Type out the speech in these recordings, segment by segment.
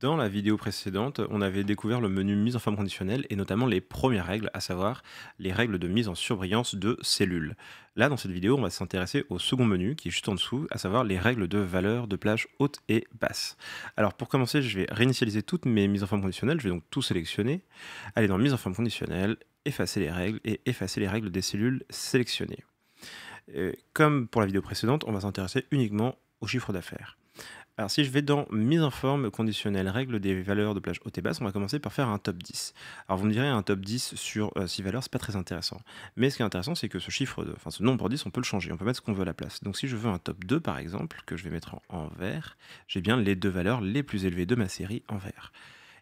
Dans la vidéo précédente, on avait découvert le menu mise en forme conditionnelle et notamment les premières règles, à savoir les règles de mise en surbrillance de cellules. Là, dans cette vidéo, on va s'intéresser au second menu qui est juste en dessous, à savoir les règles de valeur de plage haute et basse. Alors pour commencer, je vais réinitialiser toutes mes mises en forme conditionnelle, je vais donc tout sélectionner, aller dans mise en forme conditionnelle, effacer les règles et effacer les règles des cellules sélectionnées. Euh, comme pour la vidéo précédente, on va s'intéresser uniquement au chiffre d'affaires. Alors si je vais dans mise en forme conditionnelle, règle des valeurs de plage haute et basse, on va commencer par faire un top 10. Alors vous me direz un top 10 sur 6 euh, valeurs, c'est pas très intéressant. Mais ce qui est intéressant, c'est que ce chiffre, enfin ce nombre 10, on peut le changer, on peut mettre ce qu'on veut à la place. Donc si je veux un top 2 par exemple, que je vais mettre en vert, j'ai bien les deux valeurs les plus élevées de ma série en vert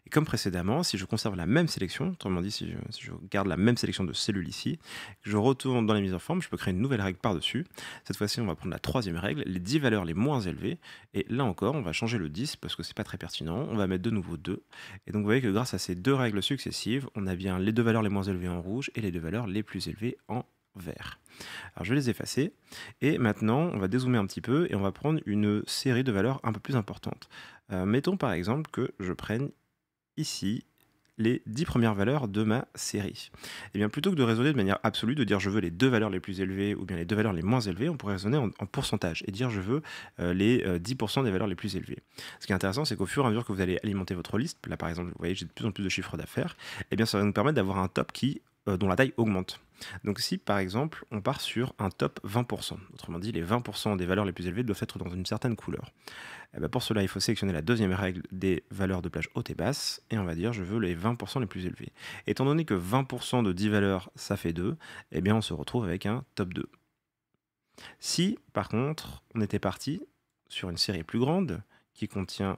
comme précédemment, si je conserve la même sélection, autrement dit, si je, garde la même sélection de cellules ici, je retourne dans les mises en forme, je peux créer une nouvelle règle par-dessus. Cette fois-ci, on va prendre la troisième règle, les 10 valeurs les moins élevées. Et là encore, on va changer le 10 parce que c'est pas très pertinent. On va mettre de nouveau 2. Et donc, vous voyez que grâce à ces deux règles successives, on a bien les deux valeurs les moins élevées en rouge et les deux valeurs les plus élevées en vert. Alors je vais les effacer et maintenant on va dézoomer un petit peu et on va prendre une série de valeurs un peu plus importantes. Euh, mettons par exemple que je prenne ici les 10 premières valeurs de ma série. Et eh bien plutôt que de raisonner de manière absolue, de dire je veux les deux valeurs les plus élevées ou bien les deux valeurs les moins élevées, on pourrait raisonner en, pourcentage et dire je veux euh, les 10% euh, des valeurs les plus élevées. Ce qui est intéressant, c'est qu'au fur et à mesure que vous allez alimenter votre liste, là par exemple, vous voyez j'ai de plus en plus de chiffres d'affaires, et eh bien ça va nous permettre d'avoir un top qui euh, dont la taille augmente. Donc si par exemple on part sur un top 20%, autrement dit les 20% des valeurs les plus élevées doivent être dans une certaine couleur. Eh ben, pour cela il faut sélectionner la deuxième règle des valeurs de plage haute et basse et on va dire je veux les 20% les plus élevés. Étant donné que 20% de 10 valeurs ça fait 2, eh bien on se retrouve avec un top 2. Si par contre on était parti sur une série plus grande qui contient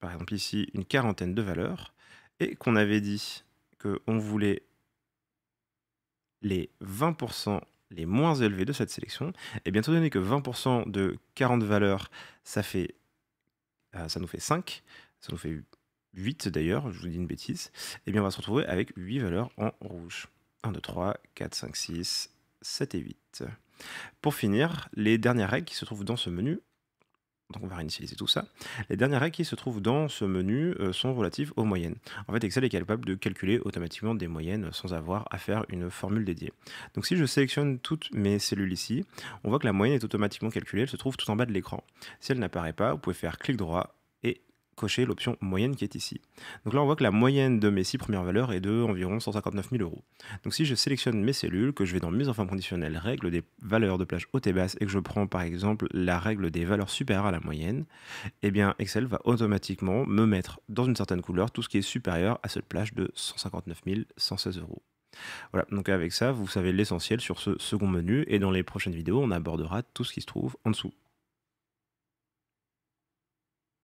par exemple ici une quarantaine de valeurs et qu'on avait dit qu'on voulait les 20% les moins élevés de cette sélection, et bien étant donné que 20% de 40 valeurs, ça, euh, ça nous fait 5, ça nous fait 8 d'ailleurs, je vous dis une bêtise, et bien on va se retrouver avec 8 valeurs en rouge. 1, 2, 3, 4, 5, 6, 7 et 8. Pour finir, les dernières règles qui se trouvent dans ce menu donc on va réinitialiser tout ça. Les dernières règles qui se trouvent dans ce menu euh, sont relatives aux moyennes. En fait, Excel est capable de calculer automatiquement des moyennes sans avoir à faire une formule dédiée. Donc si je sélectionne toutes mes cellules ici, on voit que la moyenne est automatiquement calculée, elle se trouve tout en bas de l'écran. Si elle n'apparaît pas, vous pouvez faire clic droit cocher l'option moyenne qui est ici. Donc là, on voit que la moyenne de mes six premières valeurs est de environ 159 000 euros. Donc si je sélectionne mes cellules, que je vais dans mise en forme conditionnelle, règle des valeurs de plage haute et basse, et que je prends par exemple la règle des valeurs supérieures à la moyenne, eh bien Excel va automatiquement me mettre dans une certaine couleur tout ce qui est supérieur à cette plage de 159 116 euros. Voilà, donc avec ça, vous savez l'essentiel sur ce second menu, et dans les prochaines vidéos, on abordera tout ce qui se trouve en dessous.